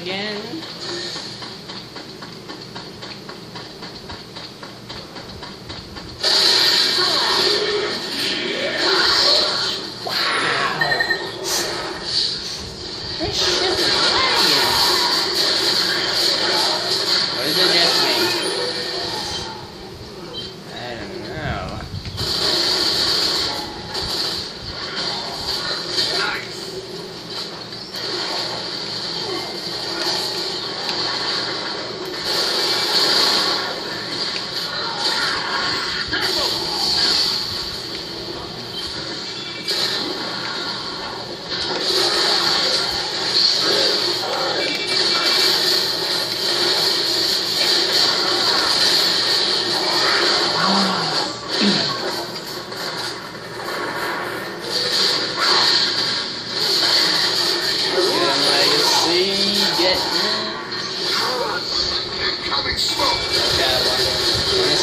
again.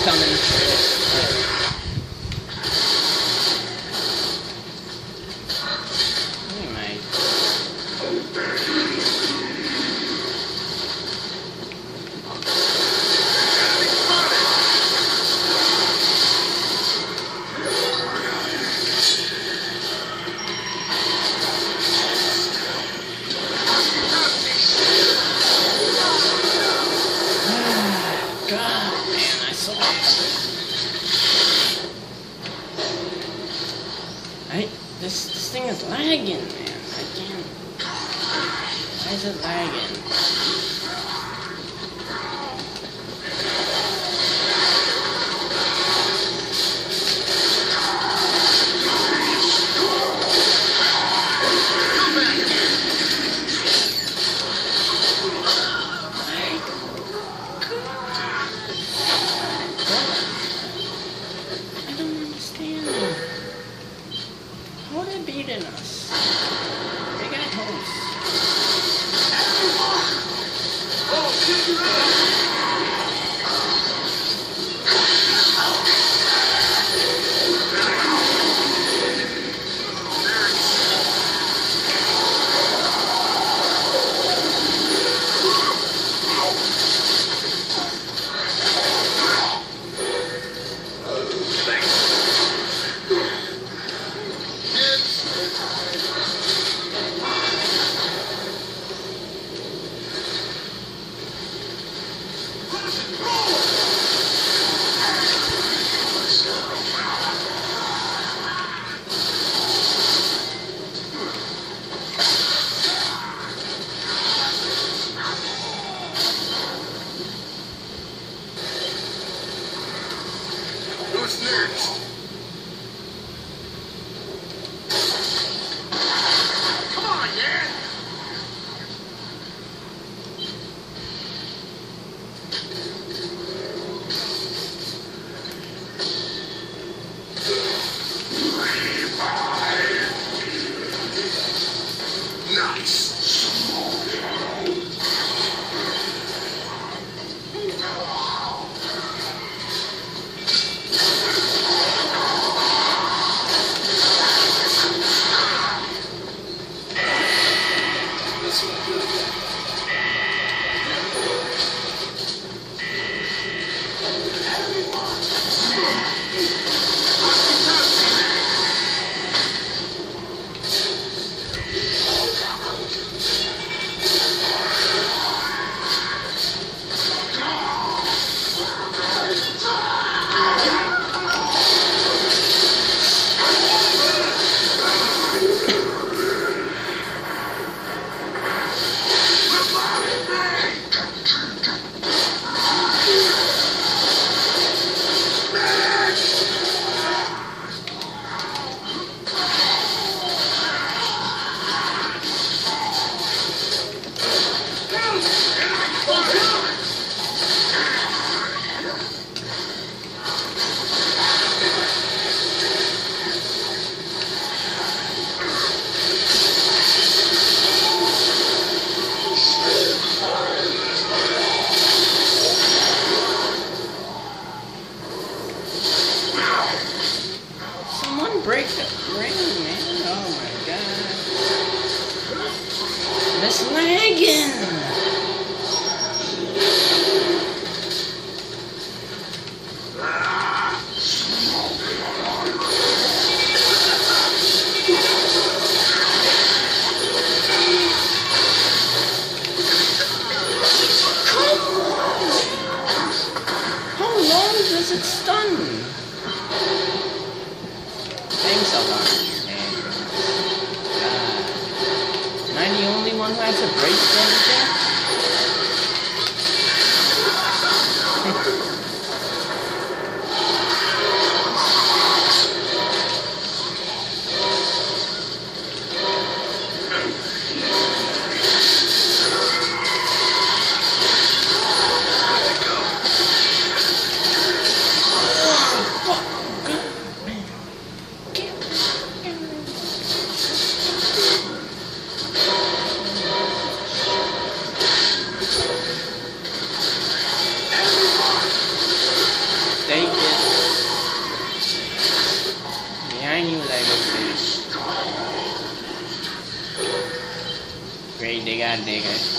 summon. Right? This, this thing is lagging, man. I can't. Why is it lagging? Minas. it's lagging. vendégek.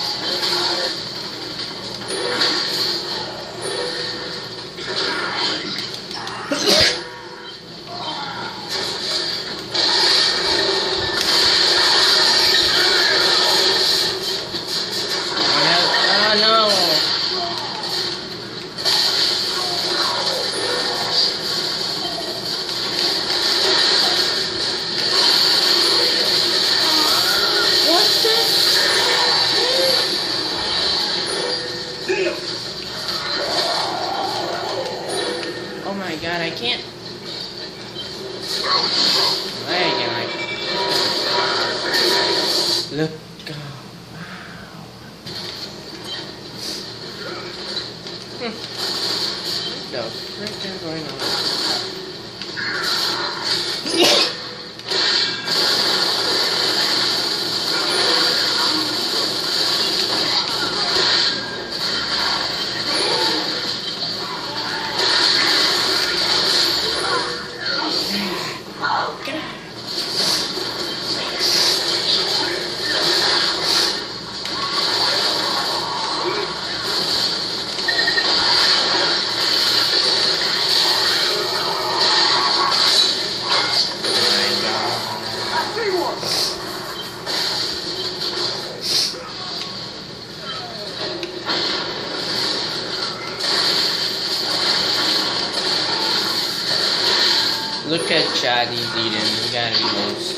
Look at Chaddy eating. He gotta be lost.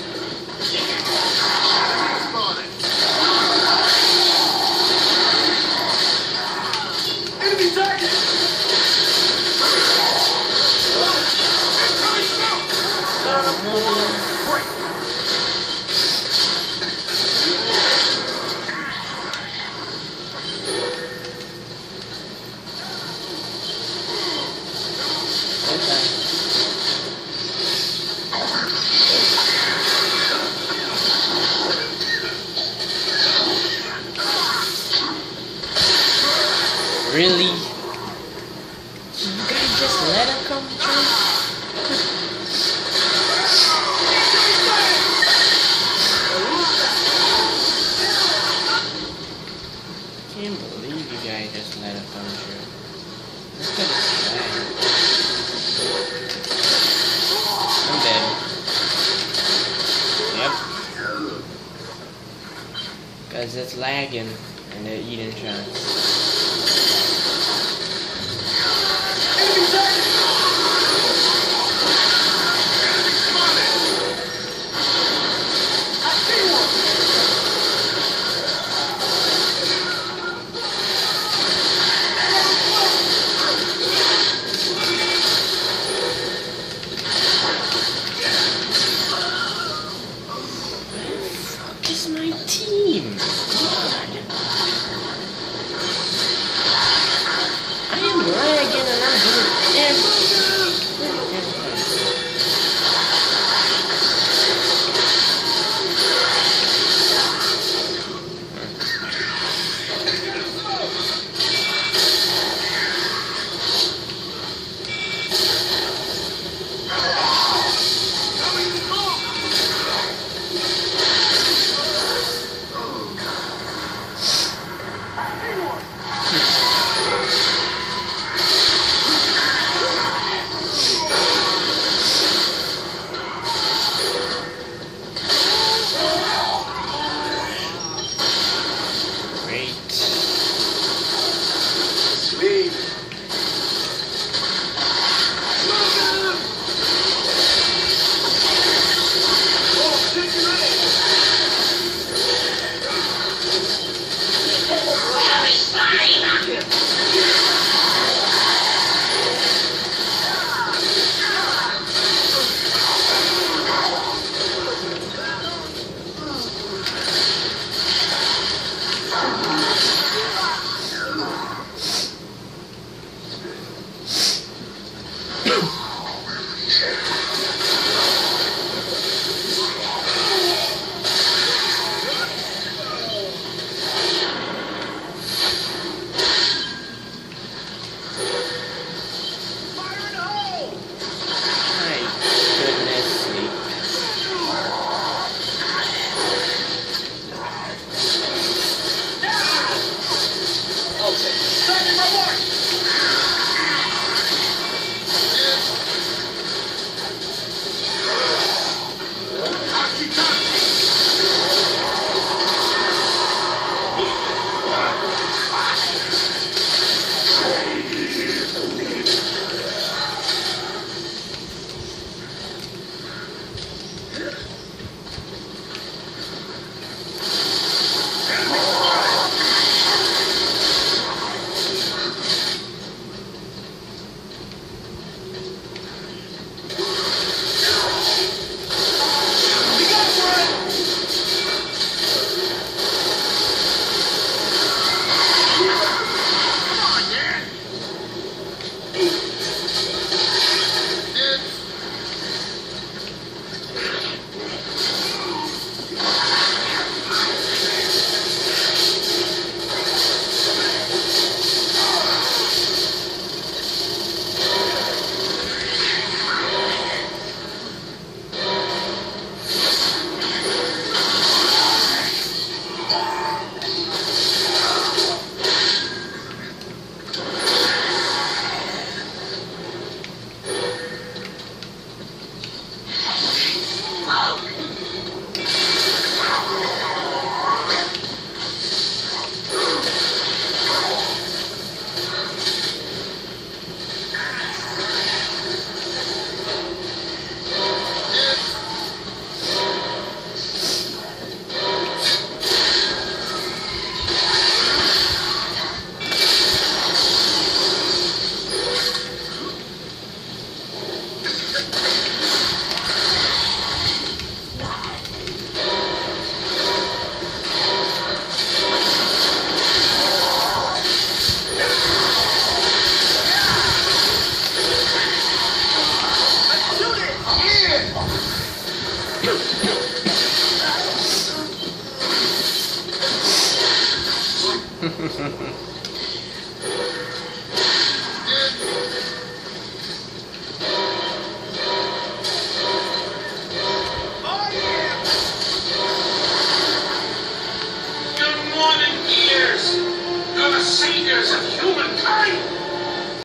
Cause it's lagging and they're eating shots.